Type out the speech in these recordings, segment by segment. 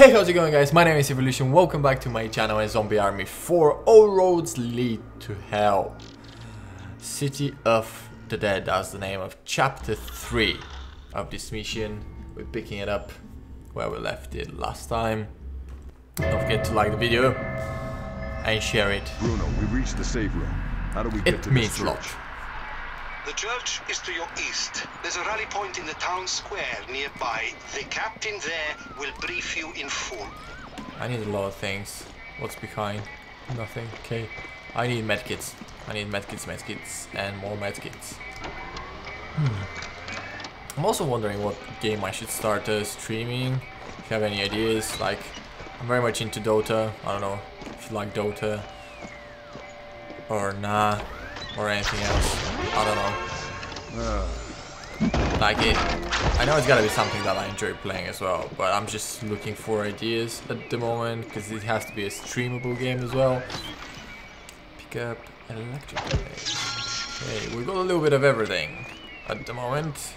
Hey, how's it going guys? My name is Ivolution, welcome back to my channel and Zombie Army 4 All Roads Lead to Hell. City of the Dead, that's the name of chapter 3 of this mission. We're picking it up where we left it last time. Don't forget to like the video and share it. Bruno, we reached the safe room. How do we get It to means this a lot. The church is to your east. There's a rally point in the town square nearby. The captain there will brief you in full. I need a lot of things. What's behind? Nothing. Okay. I need medkits. I need medkits, medkits, and more medkits. Hmm. I'm also wondering what game I should start uh, streaming. If you have any ideas, like I'm very much into Dota. I don't know if you like Dota or nah or anything else. I don't know. Like it, I know it's gotta be something that I enjoy playing as well, but I'm just looking for ideas at the moment because it has to be a streamable game as well. Pick up electric blade. Okay, we got a little bit of everything at the moment.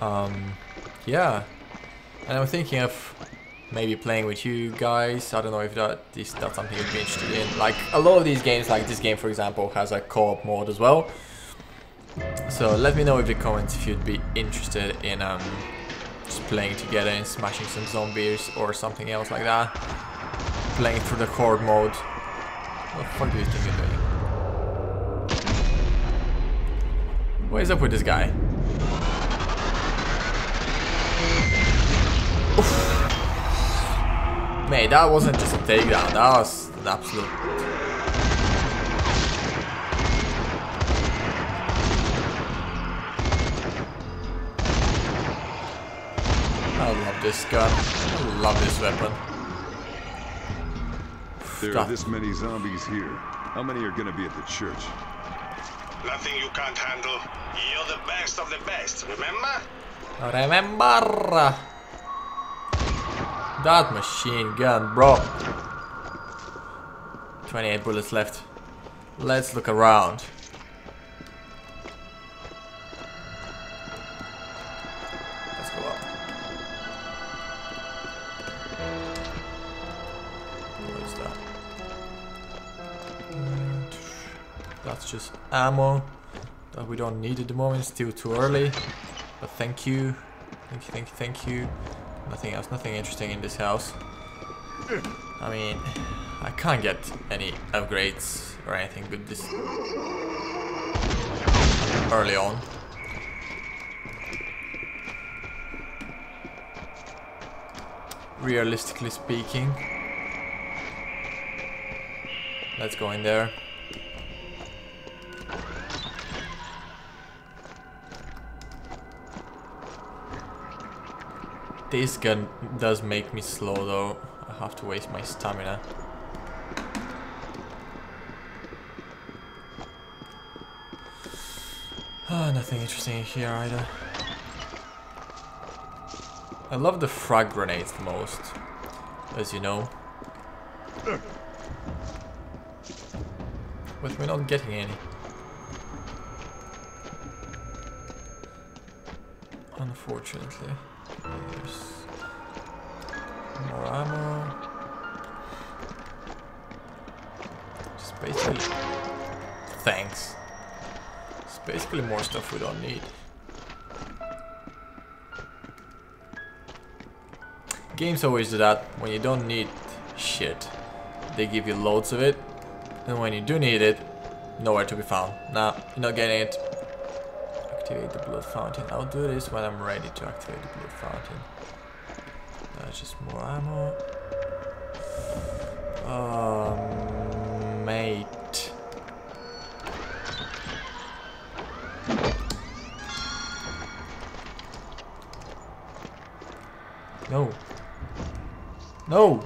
Um, yeah, and I'm thinking of maybe playing with you guys. I don't know if that is that's something you'd be interested in. Like a lot of these games, like this game for example, has a co-op mode as well. So let me know in the comments if you'd be interested in um, just playing together and smashing some zombies or something else like that. Playing through the horde mode. What the fuck do you think you're doing? What is up with this guy? Oof. Mate, that wasn't just a takedown, that was an absolute I love this gun. I love this weapon. There are this many zombies here. How many are gonna be at the church? Nothing you can't handle. You're the best of the best, remember? Remember that machine gun, bro. 28 bullets left. Let's look around. Let's go up. What is that? That's just ammo that we don't need at the moment. Still too early. But thank you. Thank you, thank you, thank you. Nothing else, nothing interesting in this house. I mean, I can't get any upgrades or anything good this early on. Realistically speaking. Let's go in there. This gun does make me slow though. I have to waste my stamina. Ah, nothing interesting here either. I love the frag grenades the most, as you know. But we're not getting any. Unfortunately. There's more ammo. Just basically. Thanks. It's basically more stuff we don't need. Games always do that. When you don't need shit, they give you loads of it. And when you do need it, nowhere to be found. Nah, you're not getting it. Activate the blood fountain. I'll do this when I'm ready to activate the blood fountain. That's just more ammo. Um, mate. No. No!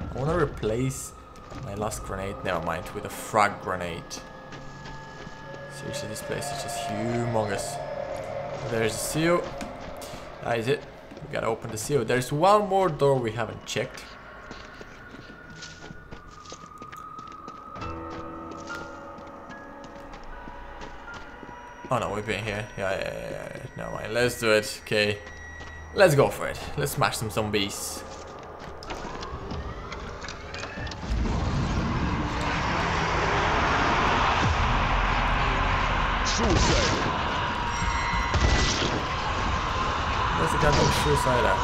I wanna replace my last grenade, never mind, with a frag grenade. Seriously, this place is just humongous. There's a seal. That is it. We gotta open the seal. There's one more door we haven't checked. Oh no, we've been here. Yeah, yeah, yeah, yeah. Never mind. Let's do it. Okay. Let's go for it. Let's smash some zombies. Suicide. Where's the goddamn suicide at?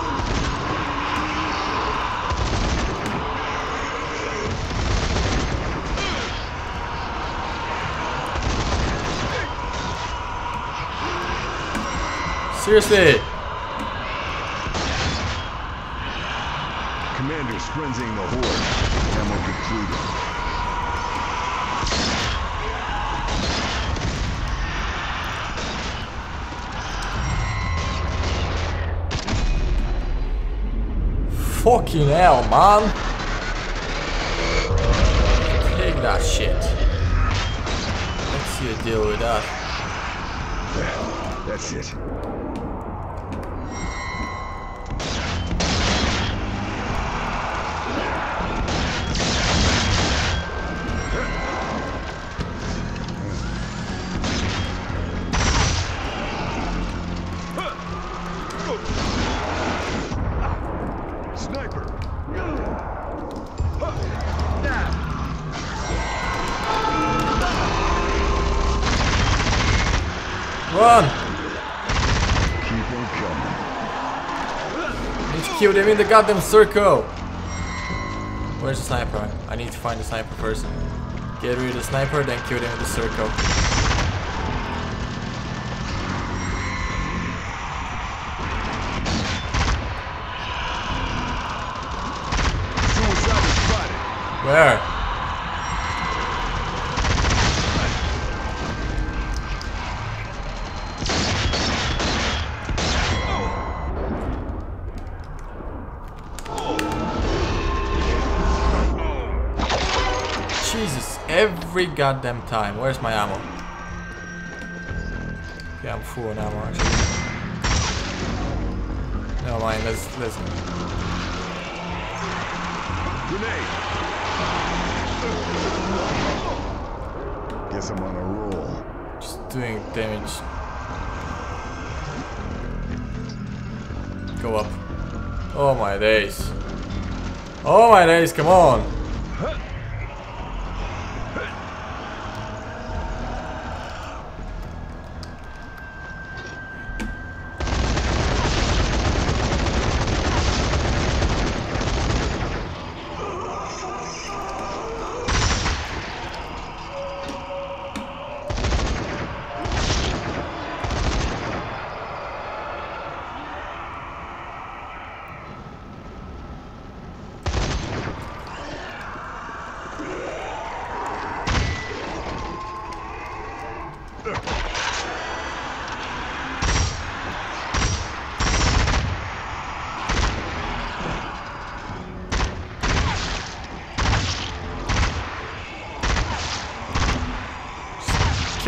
Seriously! Commander's frenzying the horde. Ammo depleted. Fucking hell, man! Take that shit. Let's see a deal with that. That's it. Need to kill them in the goddamn circle! Where's the sniper? I need to find the sniper first. Get rid of the sniper, then kill them in the circle. Every goddamn time. Where's my ammo? Yeah, I'm full on ammo actually. Never mind, let's let's Grenade! Guess I'm on a roll. just doing damage. Go up. Oh my days. Oh my days, come on.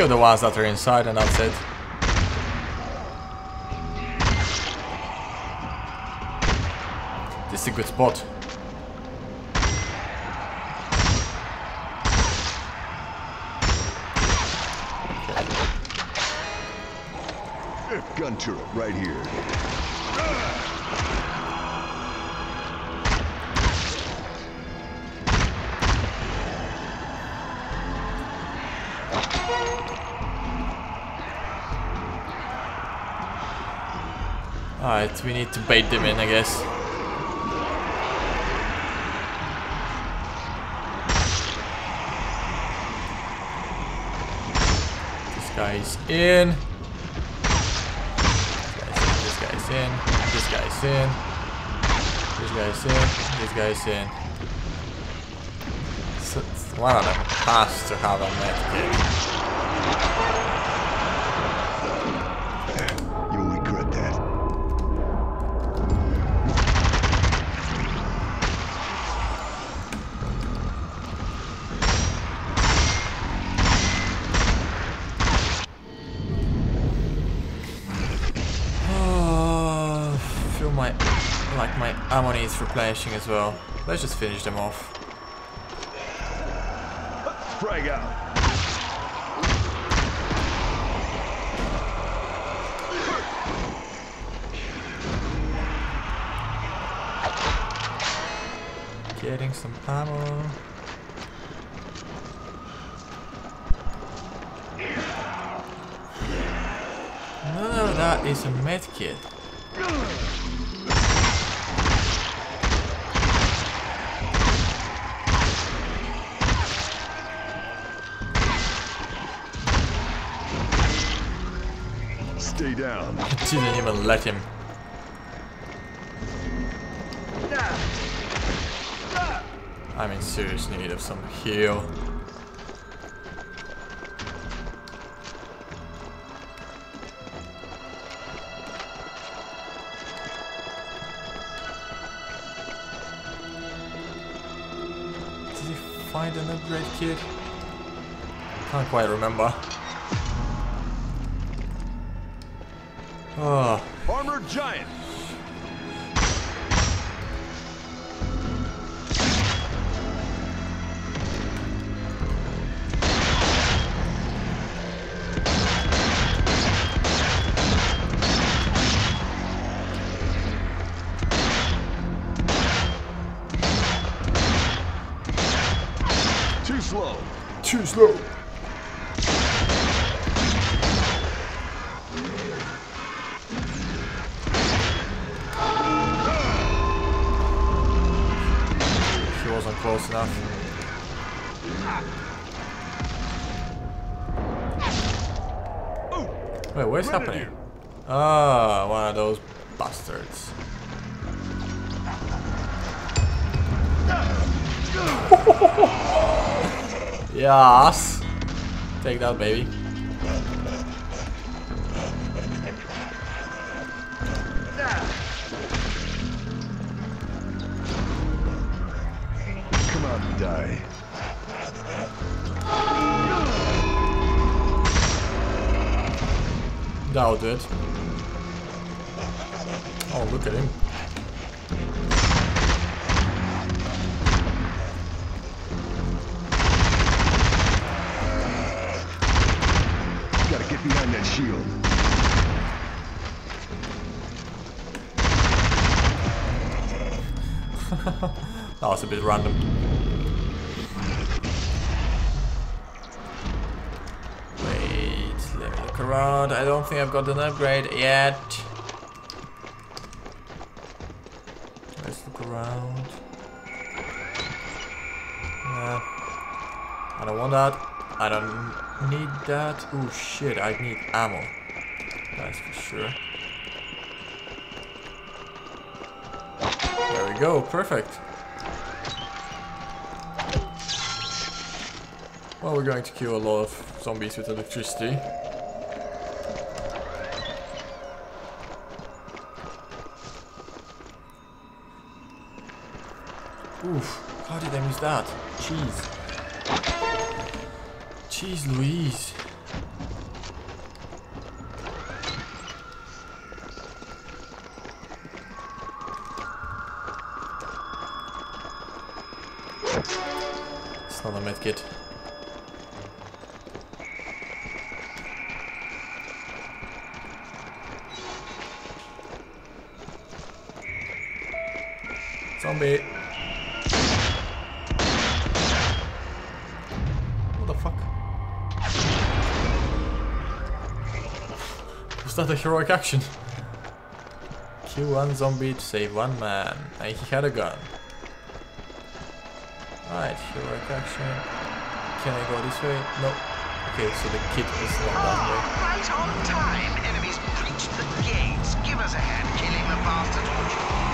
Kill the ones that are inside and that's it. This is a good spot. Gun turret right here. Alright, we need to bait them in, I guess. This guy's in. This guy's in. This guy's in. This guy's in. This guy's in. So, one of them has to have a medkit. replenishing as well. Let's just finish them off. Frag out. Getting some ammo. None of that is a medkit. Down. Didn't even let him. I'm in serious need of some heal. Did he find an upgrade kit? Can't quite remember. Oh, Armored giant. Too slow. too slow. Yes. Take that, baby. Come and die. That'll do it. Oh, look at him. Random. Wait, let me look around. I don't think I've got an upgrade yet. Let's look around. Nah. I don't want that. I don't need that. Oh shit, I need ammo. That's for sure. There we go, perfect. Well, we're going to kill a lot of zombies with electricity. Oof, how did I miss that? Jeez. Jeez Louise. It's not a medkit. Was that a heroic action? Kill one zombie to save one man. And he had a gun. Right, heroic action. Can I go this way? No. Okay, so the kid is not that way. Ah, right on time. Enemies breached the gates. Give us a hand killing the bastards,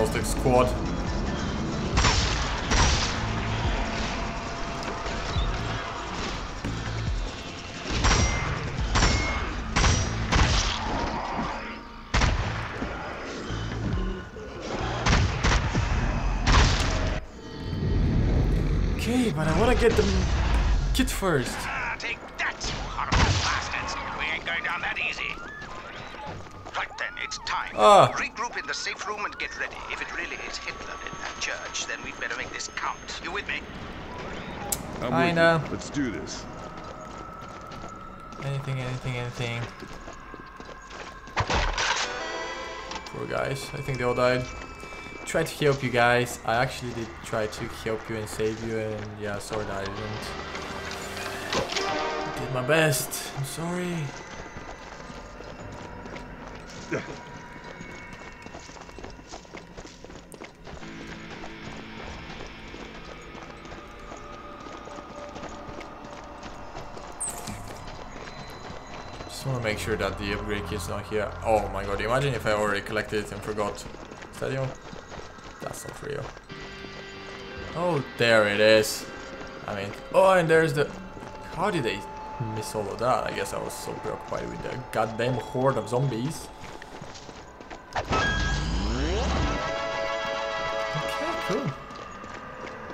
I think I lost the squad. Okay, but I wanna get the kit first. Ah, take that, you horrible bastards. We ain't going down that easy. Right then, it's time. Ah. Regroup in the safe room and get ready. If it really is Hitler in that church, then we'd better make this count. You with me? I'm I with know. you. Let's do this. Anything, anything, anything. Poor guys, I think they all died. Tried to help you guys. I actually did try to help you and save you, and yeah, sorry that I didn't. Did my best. I'm sorry. Sure that the upgrade key is not here. Oh my god, imagine if I already collected it and forgot. Is that you? That's not real. Oh, there it is. I mean, oh, and there's the... How did they miss all of that? I guess I was so preoccupied with the goddamn horde of zombies. Okay, cool.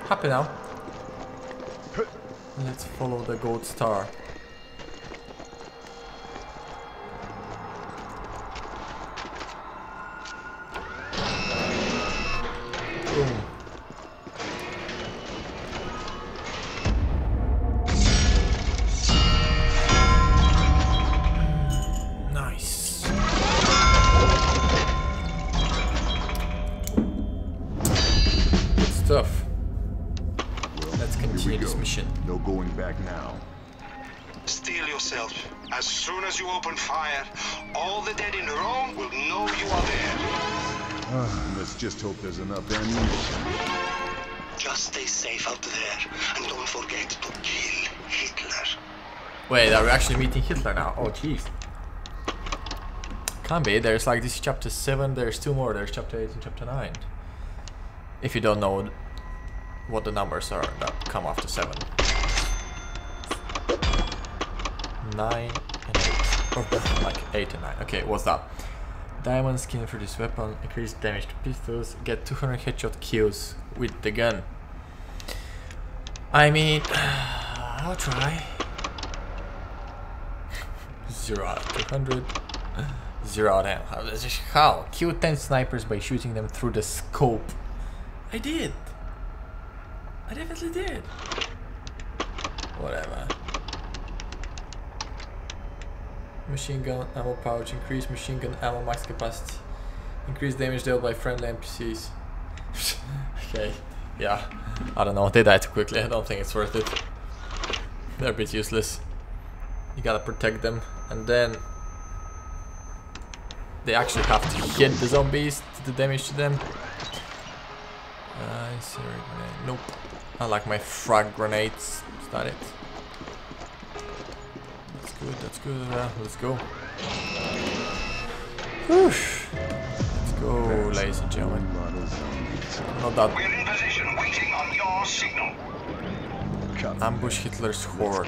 Happy now. Let's follow the gold star. Actually meeting Hitler now? Oh, jeez. Can't be. There's like this is chapter 7, there's two more. There's chapter 8 and chapter 9. If you don't know what the numbers are that come after 7. 9 and 8. Or like 8 and 9. Okay, what's that? Diamond skin for this weapon, increase damage to pistols, get 200 headshot kills with the gun. I mean, I'll try. 0 out of 200. 0 out of How, does this- how? Kill 10 snipers by shooting them through the scope. I did. I definitely did. Whatever. Machine gun ammo pouch. Increase machine gun ammo max capacity. Increase damage dealt by friendly NPCs. okay. Yeah. I don't know. They died too quickly. I don't think it's worth it. They're a bit useless. You gotta protect them. And then they actually have to hit the zombies to do damage to them. Uh, incendiary grenade. Nope. I like my frag grenades. Is that it? That's good, that's good. Uh, let's go. Whew. Let's go, ladies and gentlemen. A lot of zombies. Not that We're in position, waiting on your signal. Ambush Hitler's let's horde.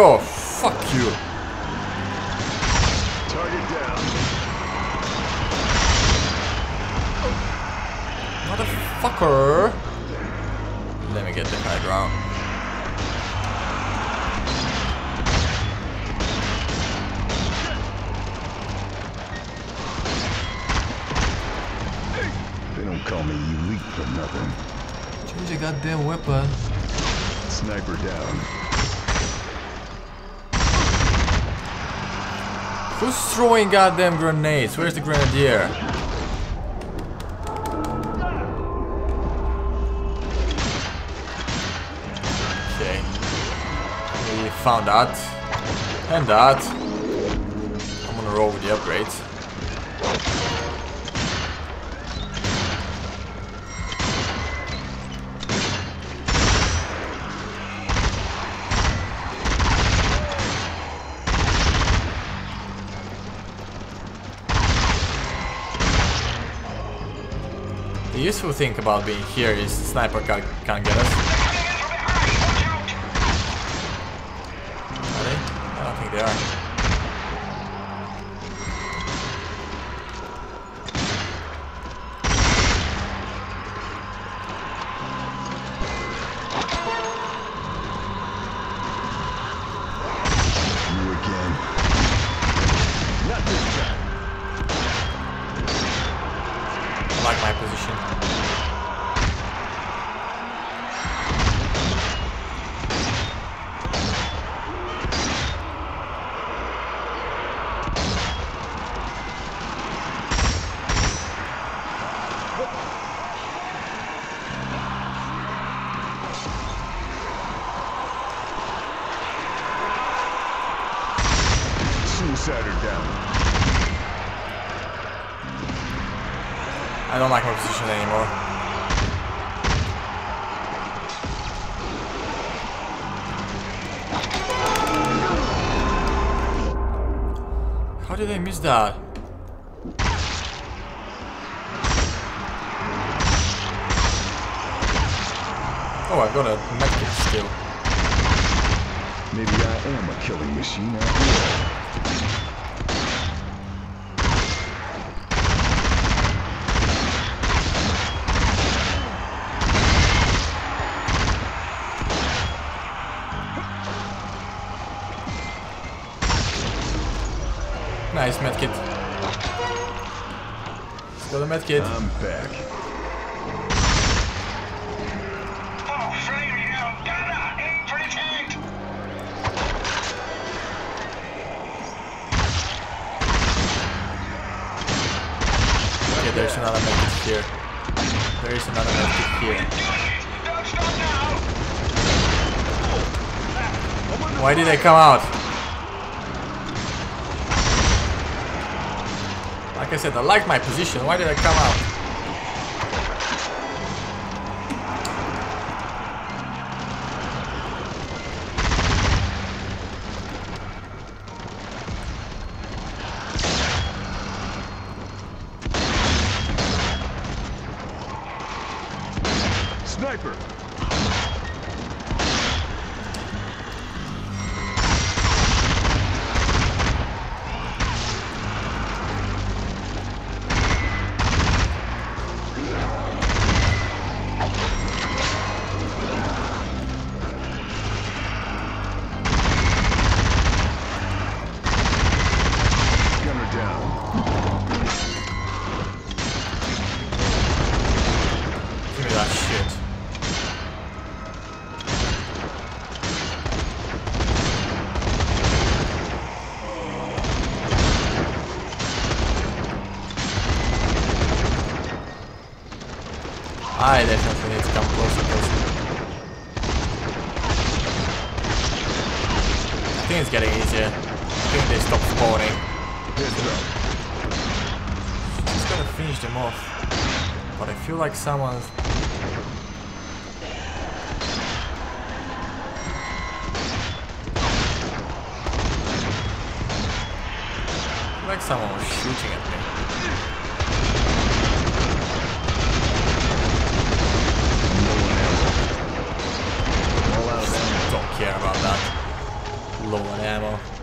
Oh, fuck you. Target down. Motherfucker. Let me get the high ground. They don't call me elite for nothing. Change your goddamn weapon. Sniper down. Who's throwing goddamn grenades? Where's the grenadier? Okay. We found that. And that. I'm gonna roll with the upgrades. Useful thing about being here is sniper can't, get us. I don't like my position anymore. How did I miss that? Oh, I've got a medkit still. Maybe I am a killing machine after all. Nice medkit. Let's go the medkit. I'm back. Oh, flame hell, gunner! Aim for his head! Okay, there's another medkit here. There is another medkit here. Don't stop now! Why did they come out? Like I said, I like my position. Why did I come out? like someone's... Like someone was shooting at me. Don't care about that. Low on ammo.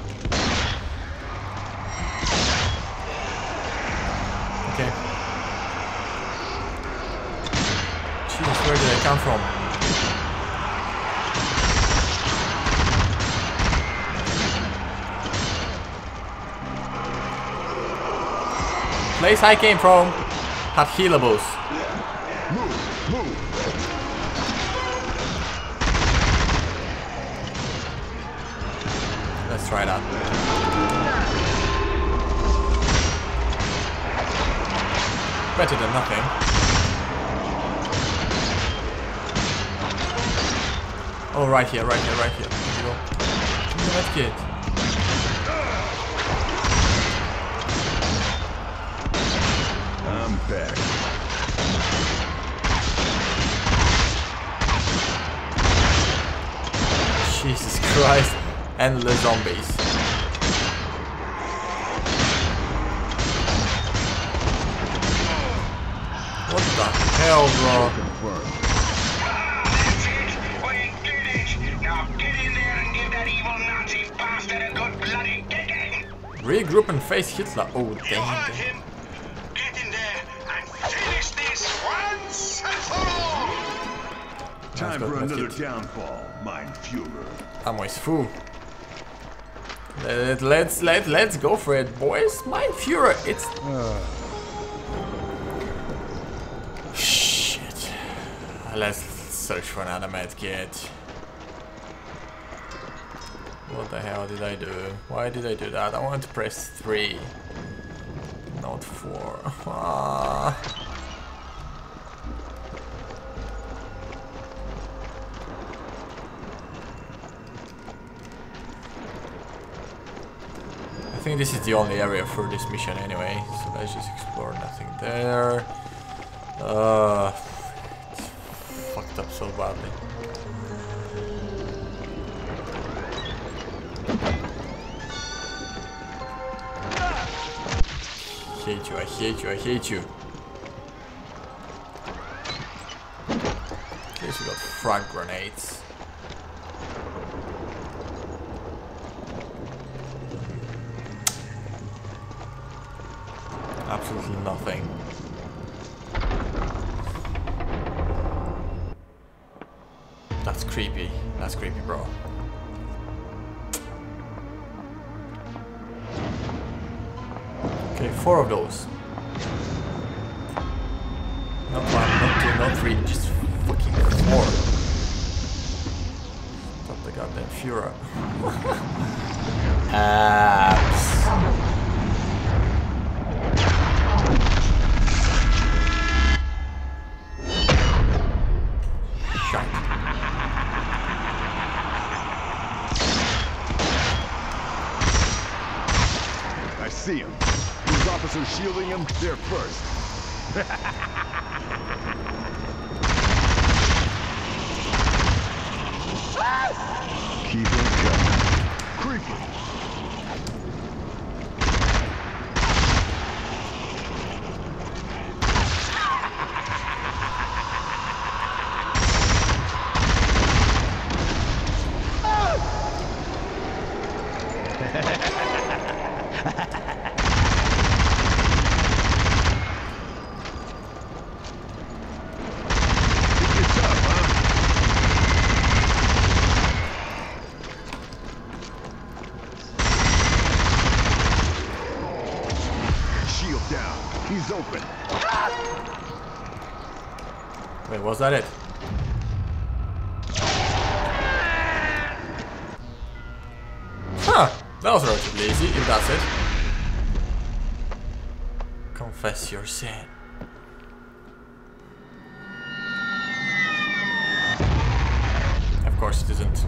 Place I came from had healables. Let's try that. Better than nothing. Oh, right here, right here, right here. There you go. Give me Endless zombies. What the hell, bro? That's it. We did it. Now get in there and give that evil Nazi bastard a good bloody kicking. Regroup and face Hitler. Oh, You damn. heard him. Get in there and finish this once and for all. Time for another downfall, mein Führer. Ammo is full. Let, let's let let's go for it, boys. My Führer, it's. Shit. Let's search for another med kit. What the hell did I do? Why did I do that? I want to press three, not four. Ah. Think this is the only area for this mission anyway, so let's just explore nothing there. Uh, it's fucked up so badly. I Hate you, I hate you, I hate you. Okay, least we got frag grenades. That's creepy. That's creepy, bro. Okay, four of those. Not one, not two, not three, just fucking four. Stop the goddamn Führer. Abs. Shite. Ah. Shielding him, they're first. Keep it coming. Creeper. Think you're tough, huh? Shield down. He's open. Wait, was that it? Huh, that was relatively easy, if that's it. Confess your sin. Of course it isn't.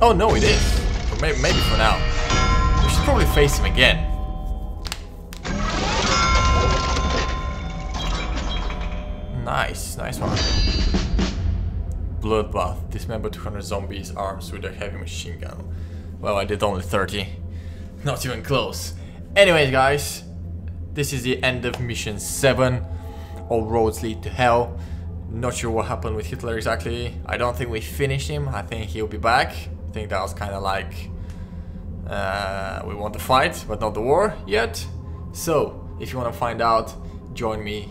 Oh no, it is. Or maybe for now. We should probably face him again. Dismember 200 zombies arms with a heavy machine gun. Well, I did only 30. Not even close. Anyways, guys, this is the end of mission 7. All roads lead to hell. Not sure what happened with Hitler exactly. I don't think we finished him. I think he'll be back. I think that was kind of like uh, we want the fight, but not the war yet. So, if you want to find out, join me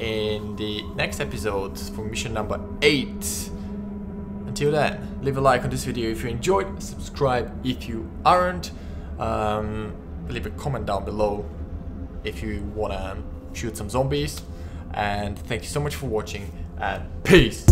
in the next episode for mission number 8. Until then, leave a like on this video if you enjoyed, subscribe if you aren't, um, leave a comment down below if you want to shoot some zombies, and thank you so much for watching, and peace!